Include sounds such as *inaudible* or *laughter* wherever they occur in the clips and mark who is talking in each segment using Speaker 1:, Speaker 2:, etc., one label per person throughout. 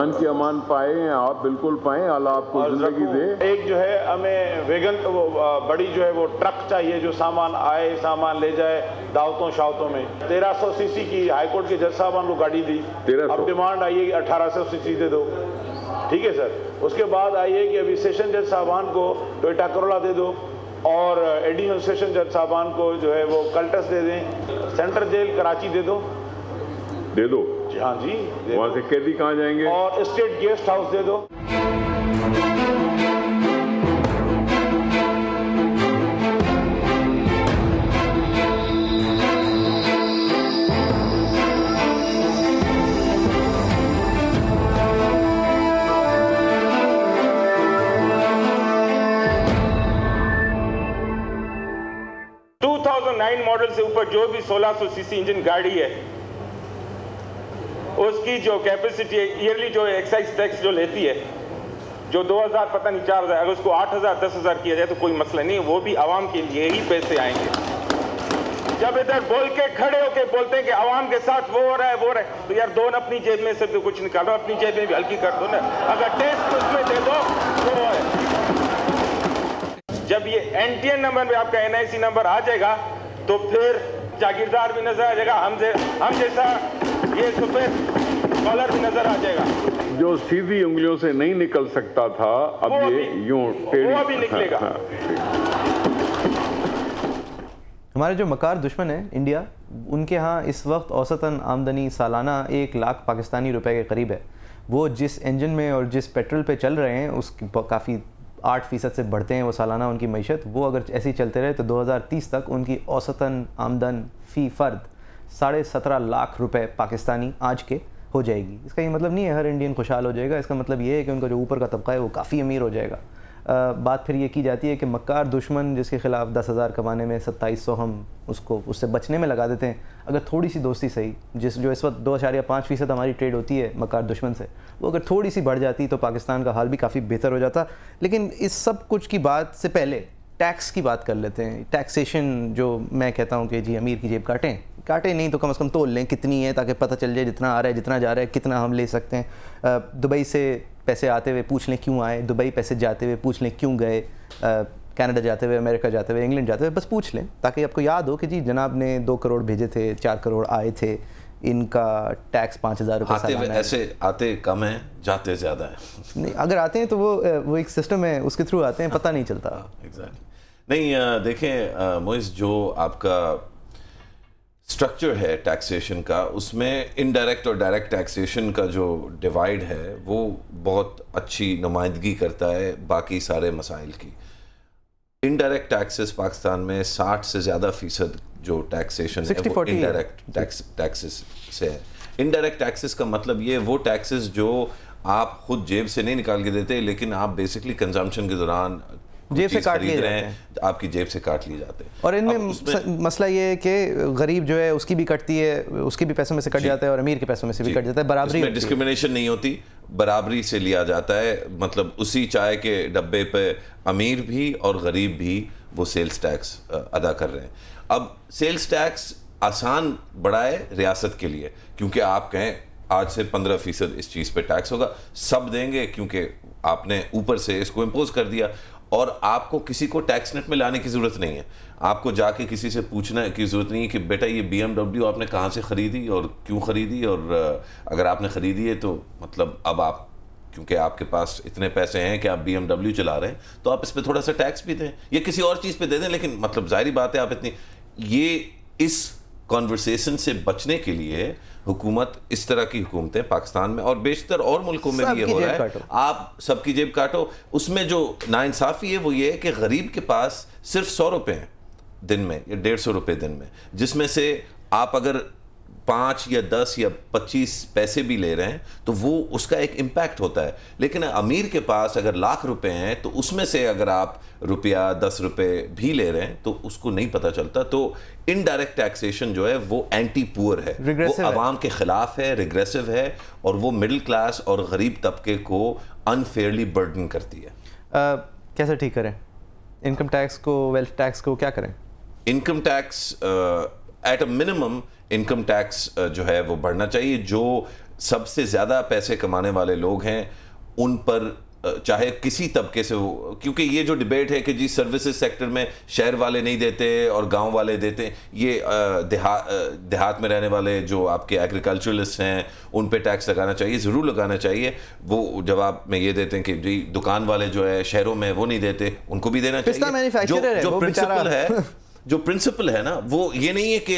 Speaker 1: जान की अमान पाए आप बिल्कुल पाए अल्लाह आपको ज़िंदगी दे।
Speaker 2: एक जो है हमें वेगन वो बड़ी जो है वो ट्रक चाहिए जो सामान आए सामान ले जाए दावतों शावतों में। 1300 सीसी की हाईकोर्ट के जज साहबान को गाड़ी दी। अब डिमांड आई है कि 1800 सीसी दे दो। ठीक है सर? उसके बाद आई है कि अभी सेशन जज साहबान को टोयोटा करोला दे दो और एडिशनल सेशन जज साहबान को जो है वो कल्टस दे दें। सेंट्रल जेल कराची दे दो।
Speaker 1: दे दो।
Speaker 2: जी हाँ जी
Speaker 1: वहाँ से कैदी कहाँ जाएँगे?
Speaker 2: और स्टेट गेस्ट हाउस दे दो।
Speaker 3: मॉडल से ऊपर जो भी 1600 सीसी इंजन गाड़ी है उसकी जो कैपेसिटी है ईयरली जो एक्साइज टैक्स जो लेती है जो 2000 पता नहीं 4000 अगर उसको 8000 10000 किया जाए तो कोई मसला नहीं है वो भी आवाम के लिए ही पैसे आएँगे। जब इधर बोल के खड़े होके बोलते हैं कि आवाम के साथ वो हो रहा है वो रहा है तो यार दो अपनी जेब में से भी कुछ निकालो अपनी जेब में भी हल्की कर दो ना। अगर टेस्ट उसमें दे दो तो है। जब ये एनटीएन नंबर में आपका एनआईसी नंबर आ जाएगा तो फिर जागीरदार भी नज़र आ जाएगा हम जे, हम जैसा ये सफ़ेद कॉलर भी नज़र आ जाएगा।
Speaker 1: जो सीधी उंगलियों से नहीं निकल सकता था अब ये यूँ टेढ़ी
Speaker 3: वो अभी निकलेगा।
Speaker 1: हाँ, हाँ,
Speaker 4: हमारे जो मकार दुश्मन है इंडिया उनके यहाँ इस वक्त औसतन आमदनी सालाना एक लाख पाकिस्तानी रुपए के करीब है। वो जिस इंजन में और जिस पेट्रोल पे चल रहे हैं उस काफ़ी आठ फ़ीसद से बढ़ते हैं वो सालाना उनकी मीशत। वो अगर ऐसे ही चलते रहे तो 2030 तक उनकी औसतन आमदन फ़ी फ़र्द साढ़े सत्रह लाख रुपए पाकिस्तानी आज के हो जाएगी। इसका ये मतलब नहीं है हर इंडियन खुशहाल हो जाएगा। इसका मतलब ये है कि उनका जो ऊपर का तबका है वो काफ़ी अमीर हो जाएगा। अ, बात फिर ये की जाती है कि मक्कार दुश्मन जिसके खिलाफ दस हज़ार कमाने में सत्ताईस सौ हम उसको उससे बचने में लगा देते हैं अगर थोड़ी सी दोस्ती सही जिस जो इस वक्त दो अशारिया पाँच फ़ीसद हमारी ट्रेड होती है मक्कार दुश्मन से वो अगर थोड़ी सी बढ़ जाती तो पाकिस्तान का हाल भी काफ़ी बेहतर हो जाता। लेकिन इस सब कुछ की बात से पहले टैक्स की बात कर लेते हैं। टैक्सेशन जो मैं कहता हूँ कि जी अमीर की जेब काटें काटें नहीं तो कम से कम तोल लें कितनी है ताकि पता चल जाए जितना आ रहा है जितना जा रहा है कितना हम ले सकते हैं। दुबई से पैसे आते हुए पूछ लें क्यों आए दुबई पैसे जाते हुए पूछ लें क्यों गए कनाडा जाते हुए अमेरिका जाते हुए इंग्लैंड जाते हुए बस पूछ लें ताकि आपको याद हो कि जी जनाब ने दो करोड़ भेजे थे चार करोड़ आए थे इनका टैक्स पाँच हज़ार
Speaker 5: आते
Speaker 4: है।
Speaker 5: ऐसे आते कम है जाते ज़्यादा है।
Speaker 4: नहीं अगर आते हैं तो वो वो एक सिस्टम है उसके थ्रू आते हैं पता नहीं चलता।
Speaker 5: एग्जैक्टली नहीं देखें मोइस जो आपका स्ट्रक्चर है टैक्सेशन का उसमें इनडायरेक्ट और डायरेक्ट टैक्सेशन का जो डिवाइड है वो बहुत अच्छी नुमाइंदगी करता है बाकी सारे मसाइल की। इनडायरेक्ट टैक्सेस पाकिस्तान में 60 से ज़्यादा फ़ीसद जो टैक्सेशन है वो इनडायरेक्ट टैक्स टैक्सेस से है। इनडायरेक्ट टैक्सेस का मतलब ये वो टैक्सेस जो आप खुद जेब से नहीं निकाल के देते लेकिन आप बेसिकली कंजम्पशन के दौरान
Speaker 4: जेब से काट लिए
Speaker 5: रहे
Speaker 4: जाते
Speaker 5: हैं आपकी जेब से काट लिए जाते हैं।
Speaker 4: और इनमें मसला ये है कि गरीब जो है उसकी भी कटती है उसके भी पैसों में से कट जाता है और अमीर के पैसों में से भी कट जाता है। बराबरी।
Speaker 5: डिस्क्रिमिनेशन नहीं होती बराबरी से लिया जाता है। मतलब उसी चाय के डब्बे पे अमीर भी और गरीब भी वो सेल्स टैक्स अदा कर रहे हैं। अब सेल्स टैक्स आसान बड़ा है रियासत के लिए क्योंकि आप कहें आज से पंद्रह फ़ीसद इस चीज़ पे टैक्स होगा। सब देंगे क्योंकि आपने ऊपर से इसको इम्पोज कर दिया। और आपको किसी को टैक्स नेट में लाने की ज़रूरत नहीं है। आपको जाके किसी से पूछना की ज़रूरत नहीं है कि, बेटा, ये बीएमडब्ल्यू आपने कहाँ से ख़रीदी और क्यों ख़रीदी? और अगर आपने ख़रीदी है तो मतलब अब आप, क्योंकि आपके पास इतने पैसे हैं कि आप बीएमडब्ल्यू चला रहे हैं तो आप इस पर थोड़ा सा टैक्स भी दें। या किसी और चीज़ पर दे दें, लेकिन मतलब ज़ाहिर बात है आप इतनी, ये इस कॉन्वर्सेशन से बचने के लिए हुकूमत इस तरह की हुकूमतें पाकिस्तान में और बेशतर और मुल्कों में भी ये हो रहा है। आप सबकी जेब काटो। उसमें जो नाइंसाफ़ी है वो ये है कि गरीब के पास सिर्फ़ सौ रुपये हैं दिन में या डेढ़ सौ रुपये दिन में जिसमें से आप अगर पाँच या दस या पच्चीस पैसे भी ले रहे हैं तो वो उसका एक इम्पैक्ट होता है। लेकिन अमीर के पास अगर लाख रुपए हैं तो उसमें से अगर आप रुपया दस रुपए भी ले रहे हैं तो उसको नहीं पता चलता। तो इनडायरेक्ट टैक्सेशन जो है वो एंटी पुअर है। वो। अवाम के खिलाफ है रिग्रेसिव है और वो मिडिल क्लास और गरीब तबके को अनफेयरली बर्डन करती है।
Speaker 4: अ, कैसे ठीक करें? इनकम टैक्स को वेल्थ टैक्स को क्या करें?
Speaker 5: Income tax at a minimum income tax जो है वो बढ़ना चाहिए। जो सबसे ज़्यादा पैसे कमाने वाले लोग हैं उन पर चाहे किसी तबके से हो क्योंकि ये जो डिबेट है कि जी सर्विसेज़ सेक्टर में शहर वाले नहीं देते और गाँव वाले देते ये देहा देहात में रहने वाले जो आपके एग्रीकल्चरलिस्ट हैं उन पे टैक्स लगाना चाहिए ज़रूर लगाना चाहिए। वो जवाब में ये देते हैं कि जी दुकान वाले जो है शहरों में वो नहीं देते उनको भी देना चाहिए। जो जो प्रिंसिपल है *laughs* जो प्रिंसिपल है ना वो ये नहीं है कि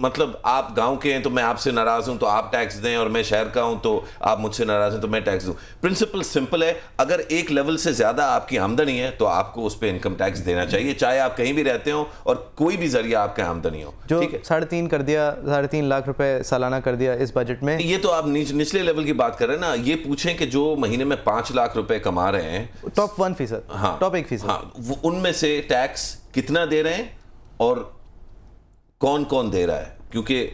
Speaker 5: मतलब आप गाँव के हैं तो मैं आपसे नाराज़ हूँ तो आप टैक्स दें और मैं शहर का हूँ तो आप मुझसे नाराज़ हैं तो मैं टैक्स दूँ। प्रिंसिपल सिंपल है। अगर एक लेवल से ज़्यादा आपकी आमदनी है तो आपको उस पर इनकम टैक्स देना चाहिए चाहे आप कहीं भी रहते हो और कोई भी ज़रिया आपका आमदनी हो।
Speaker 4: जो साढ़े तीन कर दिया साढ़े तीन लाख रुपए सालाना कर दिया इस बजट में।
Speaker 5: ये तो आप नीच, निचले लेवल की बात कर रहे हैं ना। ये पूछें कि जो महीने में पाँच लाख रुपए कमा रहे हैं
Speaker 4: टॉप वन फ़ीसद
Speaker 5: हाँ
Speaker 4: टॉप एक फ़ीसद।
Speaker 5: हाँ उनमें से टैक्स कितना दे रहे हैं? और कौन कौन दे रहा है? क्योंकि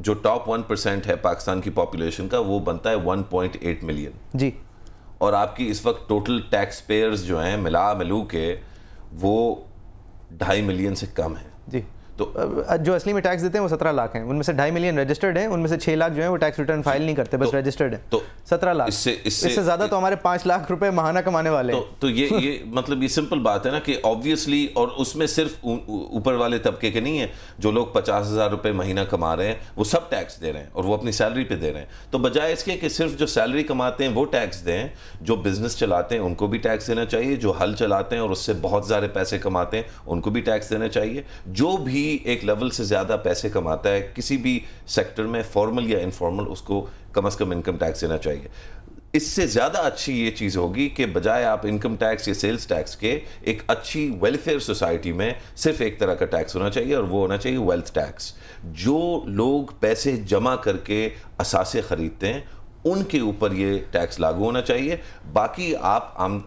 Speaker 5: जो टॉप वन परसेंट है पाकिस्तान की पॉपुलेशन का वो बनता है 1.8 मिलियन
Speaker 4: जी।
Speaker 5: और आपकी इस वक्त टोटल टैक्स पेयर्स जो हैं मिला मिलू के वो ढाई मिलियन से कम है।
Speaker 4: जी।
Speaker 5: तो
Speaker 4: जो असली में टैक्स देते हैं वो सत्रह लाख हैं। उनमें से ढाई मिलियन रजिस्टर्ड हैं उनमें से छह लाख जो हैं वो टैक्स रिटर्न फ़ाइल नहीं करते बस
Speaker 5: तो-
Speaker 4: रजिस्टर्ड हैं।
Speaker 5: तो
Speaker 4: सत्रह लाख।
Speaker 5: इससे- इससे-
Speaker 4: इससे ज़्यादा तो हमारे पाँच लाख रुपए महाना कमाने वाले
Speaker 5: तो तो ये ये *laughs* मतलब ये सिंपल बात है ना कि ऑब्वियसली और उसमें सिर्फ़ ऊपर वाले तबके के नहीं है जो लोग पचास हज़ार रुपए महीना कमा रहे हैं वो सब टैक्स दे रहे हैं और वो अपनी सैलरी पे दे रहे हैं। तो बजाय इसके कि सिर्फ़ जो सैलरी कमाते हैं वो टैक्स दें जो बिज़नेस चलाते हैं उनको भी टैक्स देना चाहिए जो हल चलाते हैं और उससे बहुत सारे पैसे कमाते हैं उनको भी टैक्स देना चाहिए। जो भी एक लेवल से ज़्यादा पैसे कमाता है, किसी भी सेक्टर में फॉर्मल या इनफॉर्मल उसको कम अज़ कम इनकम टैक्स देना चाहिए। इससे ज़्यादा अच्छी ये चीज़ होगी कि बजाय आप इनकम टैक्स या सेल्स टैक्स के, एक अच्छी वेलफेयर सोसाइटी में सिर्फ़ एक तरह का टैक्स होना चाहिए और वो होना चाहिए वेल्थ टैक्स जो लोग पैसे जमा करके असासे ख़रीदते हैं, उनके ऊपर ये टैक्स लागू होना चाहिए। बाकी आप आम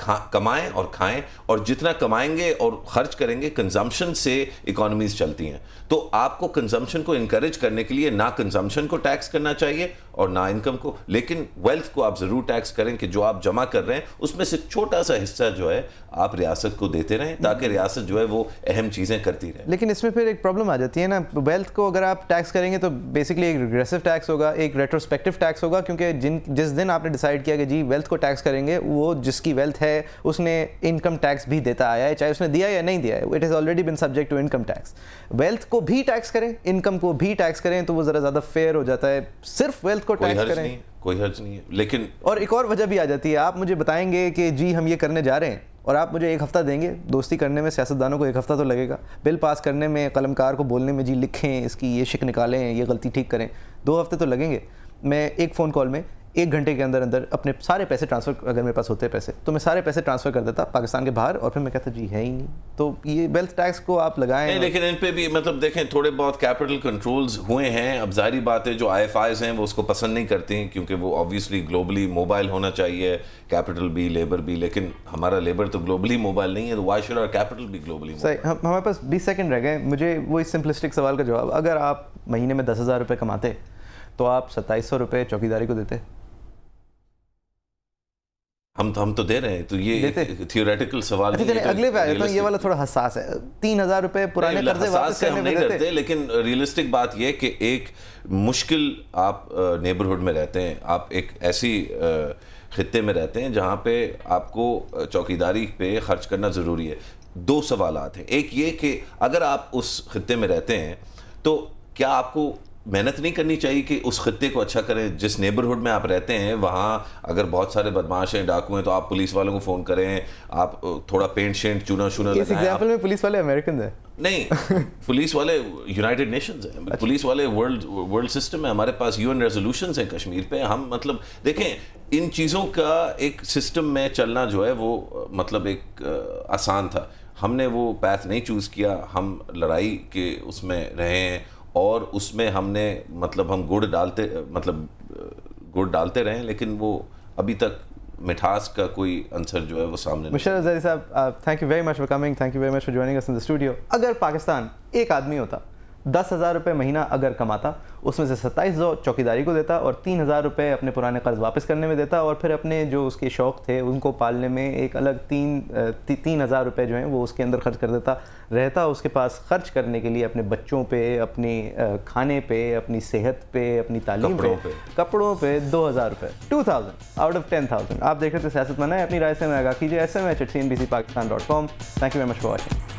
Speaker 5: खा कमाएँ और खाएँ और जितना कमाएँगे और खर्च करेंगे कंजम्पशन से इकोनॉमीज चलती हैं। तो आपको कंजम्पशन को इनकरेज करने के लिए ना कंजम्पशन को टैक्स करना चाहिए और ना इनकम को। लेकिन वेल्थ को आप ज़रूर टैक्स करें कि जो आप जमा कर रहे हैं उसमें से छोटा सा हिस्सा जो है आप रियासत को देते रहें ताकि रियासत जो है वो अहम चीज़ें करती रहे।
Speaker 4: लेकिन इसमें फिर एक प्रॉब्लम आ जाती है ना वेल्थ को अगर आप टैक्स करेंगे तो बेसिकली एक रिग्रेसिव टैक्स होगा एक रेट्रोस्पेक्टिव टैक्स होगा क्योंकि जिन जिस दिन आपने डिसाइड किया कि जी वेल्थ को टैक्स करेंगे वो जिसकी वेल्थ है उसने इनकम टैक्स भी देता आया है चाहे उसने दिया या नहीं दिया है it is already been subject to income tax wealth को भी टैक्स करें इनकम को भी टैक्स करें तो वो ज़रा ज़्यादा फेयर हो जाता है। सिर्फ़ वेल्थ को टैक्स करें।
Speaker 5: कोई हर्ज नहीं है लेकिन
Speaker 4: और एक और वजह भी आ जाती है आप मुझे बताएँगे कि जी हम ये करने जा रहे हैं और आप मुझे एक हफ़्ता देंगे दोस्ती करने में सियासतदानों को एक हफ़्ता तो लगेगा। बिल पास करने में कलमकार को बोलने में जी लिखें इसकी ये शिक निकालें ये गलती ठीक करें दो हफ़्ते तो लगेंगे। मैं एक फ़ोन कॉल में एक घंटे के अंदर अंदर अपने सारे पैसे ट्रांसफ़र अगर मेरे पास होते पैसे तो मैं सारे पैसे ट्रांसफ़र कर देता पाकिस्तान के बाहर और फिर मैं कहता जी है ही नहीं। तो ये वेल्थ टैक्स को आप लगाएँ
Speaker 5: नहीं लेकिन इन पे भी मतलब देखें थोड़े बहुत कैपिटल कंट्रोल्स हुए हैं। अब जारी बात है जो आई एफ़ आईज हैं वो उसको पसंद नहीं करते हैं क्योंकि वो ऑब्वियसली ग्लोबली मोबाइल होना चाहिए कैपिटल भी लेबर भी लेकिन हमारा लेबर तो ग्लोबली मोबाइल नहीं है तो वाई शुड आर कैपिटल भी ग्लोबली
Speaker 4: सही हम हमारे पास बीस सेकेंड रह गए मुझे वो इस सिंपलिस्टिक सवाल का जवाब अगर आप महीने में दस हज़ार रुपये कमाते तो आप सत्ताईस सौ रुपये चौकीदारी को देते।
Speaker 5: हम हम तो दे रहे हैं तो ये थियोरेटिकल सवाल
Speaker 4: अच्छा चलिए
Speaker 5: ये तो
Speaker 4: अगले पे आ जाता हूँ ये वाला थोड़ा हसास है। तीन हज़ार रुपये पुराने कर्जे वापस
Speaker 5: से हम
Speaker 4: करने
Speaker 5: नहीं
Speaker 4: देते
Speaker 5: लेकिन रियलिस्टिक बात यह कि एक मुश्किल आप नेबरहुड में रहते हैं आप एक ऐसी खत्ते में रहते हैं जहाँ पे आपको चौकीदारी पे खर्च करना ज़रूरी है। दो सवाल हैं। एक ये कि अगर आप उस खत्ते में रहते हैं तो क्या आपको मेहनत नहीं करनी चाहिए कि उस खत्ते को अच्छा करें। जिस नेबरहुड में आप रहते हैं वहाँ अगर बहुत सारे बदमाश हैं डाकू हैं तो आप पुलिस वालों को फ़ोन करें। आप थोड़ा पेंट शेंट चूना शूना
Speaker 4: इस एग्ज़ाम्पल में पुलिस वाले अमेरिकन है?
Speaker 5: नहीं *laughs* पुलिस वाले यूनाइटेड नेशंस हैं। पुलिस वाले वर्ल्ड वर्ल्ड सिस्टम है। हमारे पास यूएन रेजोल्यूशंस हैं कश्मीर पे। हम मतलब देखें इन चीज़ों का एक सिस्टम में चलना जो है वो मतलब एक आसान था। हमने वो पैथ नहीं चूज़ किया। हम लड़ाई के उसमें रहे हैं। और उसमें हमने मतलब हम गुड़ डालते मतलब गुड़ डालते रहे, लेकिन वो अभी तक मिठास का कोई आंसर जो है वो सामने
Speaker 4: मिशर साहब thank you very much for coming thank you very much for joining us in the studio अगर पाकिस्तान एक आदमी होता दस हज़ार रुपये महीना अगर कमाता उसमें से सत्ताईस सौ चौकीदारी को देता और तीन हज़ार रुपये अपने पुराने कर्ज वापस करने में देता और फिर अपने जो उसके शौक़ थे उनको पालने में एक अलग तीन ती, तीन हज़ार रुपये जो हैं वो उसके अंदर खर्च कर देता रहता उसके पास खर्च करने के लिए अपने बच्चों पे अपने खाने पे अपनी सेहत पे अपनी तालीम पे,
Speaker 5: पे।
Speaker 4: कपड़ों पे दो हज़ार रुपये two thousand out of ten thousand आप देख रहे थे सियासत मना है अपनी राय से मैं आगा कीजिए S M H at C N B C Pakistan dot com thank you very much for watching